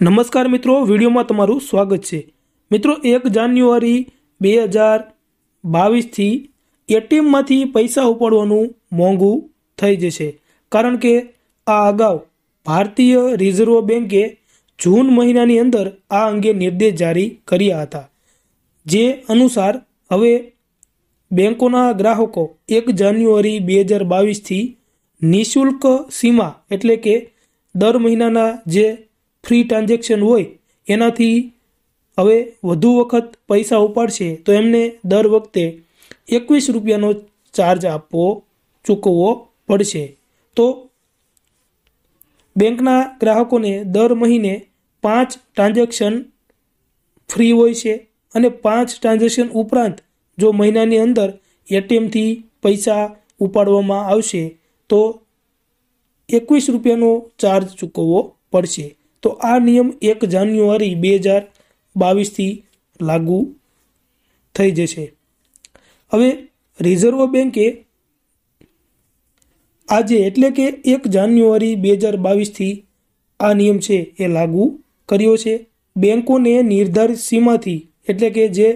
નમસ્કાર મિત્રો, વિડીયોમાં તમારું સ્વાગત છે. મિત્રો, એક જાન્યુઆરી બે હજાર બાવીસથી એટીએમમાંથી પૈસા ઉપાડવાનું મોંઘું થઈ જશે. કારણ કે આ અગાઉ ભારતીય રિઝર્વ બેન્કે જૂન મહિનાની અંદર આ અંગે નિર્દેશ જારી કર્યા હતા. જે અનુસાર હવે બેંકોના ગ્રાહકો એક જાન્યુઆરી બે હજાર બાવીસથી નિઃશુલ્ક સીમા એટલે કે દર મહિનાના જે ફ્રી ટ્રાન્ઝેક્શન હોય, એનાથી હવે વધુ વખત પૈસા ઉપાડશે, તો એમને દર વખતે એકવીસ રૂપિયાનો ચાર્જ આપવો, ચૂકવવો પડશે. તો બેંકના ગ્રાહકોને દર મહિને પાંચ ટ્રાન્ઝેક્શન ફ્રી હોય છે અને પાંચ ટ્રાન્ઝેક્શન ઉપરાંત જો મહિનાની અંદર એટીએમથી પૈસા ઉપાડવામાં આવશે, તો એકવીસ રૂપિયાનો ચાર્જ ચૂકવવો પડશે. તો આ નિયમ એક જાન્યુઆરી બે હજાર બાવીસથી લાગુ થઈ જશે. હવે રિઝર્વ બેન્કે આજે એટલે કે એક જાન્યુઆરી બે હજાર બાવીસથી આ નિયમ છે એ લાગુ કર્યો છે. બેન્કોને નિર્ધારિત સીમાથી એટલે કે જે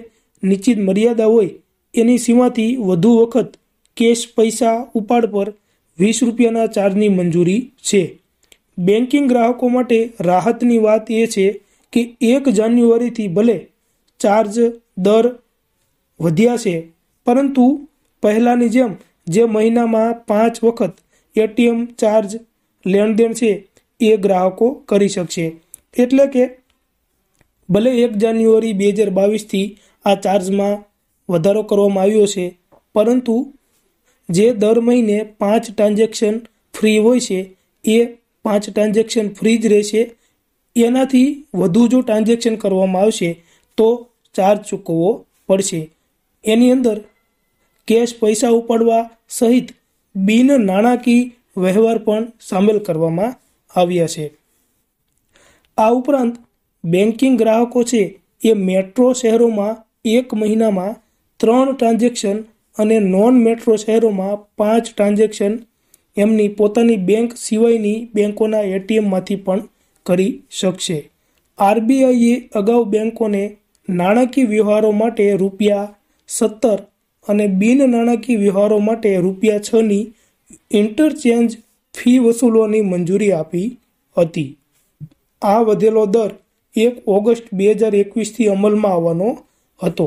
નિશ્ચિત મર્યાદા હોય એની સીમાથી વધુ વખત કેશ પૈસા ઉપાડ પર વીસ રૂપિયાના ચાર્જની મંજૂરી છે. બેન્કિંગ ગ્રાહકો માટે રાહતની વાત એ છે કે એક જાન્યુઆરીથી ભલે ચાર્જ દર વધ્યા છે, પરંતુ પહેલાંની જેમ જે મહિનામાં પાંચ વખત એટીએમ ચાર્જ લેણદેણ છે એ ગ્રાહકો કરી શકશે. એટલે કે ભલે એક જાન્યુઆરી બે હજાર બાવીસથી આ ચાર્જમાં વધારો કરવામાં આવ્યો છે, પરંતુ જે દર મહિને પાંચ ટ્રાન્ઝેક્શન ફ્રી હોય છે એ પાંચ ટ્રાન્ઝેક્શન ફ્રી જ રહેશે. એનાથી વધુ જો ટ્રાન્ઝેક્શન કરવામાં આવશે, તો ચાર્જ ચૂકવવો પડશે. એની અંદર કેશ પૈસા ઉપાડવા સહિત બિન નાણાકીય વ્યવહાર પણ સામેલ કરવામાં આવ્યા છે. આ ઉપરાંત બેન્કિંગ ગ્રાહકો છે એ મેટ્રો શહેરોમાં એક મહિનામાં ત્રણ ટ્રાન્ઝેક્શન અને નોન મેટ્રો શહેરોમાં પાંચ ટ્રાન્ઝેક્શન એમની પોતાની બેંક સિવાયની બેંકોના એટીએમમાંથી પણ કરી શકશે. આરબીઆઈએ અગાઉ બેંકોને નાણાકીય વ્યવહારો માટે રૂપિયા સત્તર અને બિન નાણાકીય વ્યવહારો માટે રૂપિયા છની ઇન્ટરચેન્જ ફી વસૂલવાની મંજૂરી આપી હતી. આ વધેલો દર એક ઓગસ્ટ બે હજાર એકવીસથી અમલમાં આવવાનો હતો.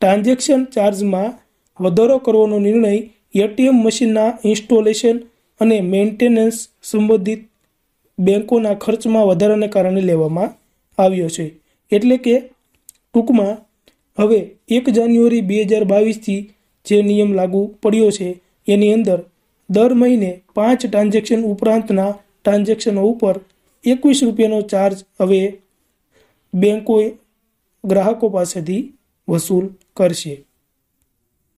ટ્રાન્ઝેક્શન ચાર્જમાં વધારો કરવાનો નિર્ણય એટીએમ મશીનના ઇન્સ્ટોલેશન અને મેન્ટેનન્સ સંબંધિત બેંકોના ખર્ચમાં વધારાને કારણે લેવામાં આવ્યો છે. એટલે કે, ટૂંકમાં, હવે એક જાન્યુઆરી બે હજાર બાવીસથી જે નિયમ લાગુ પડ્યો છે, એની અંદર દર મહિને પાંચ ટ્રાન્ઝેક્શન ઉપરાંતના ટ્રાન્ઝેક્શનો ઉપર એકવીસ રૂપિયાનો ચાર્જ હવે બેંકોએ ગ્રાહકો પાસેથી વસૂલ કરશે.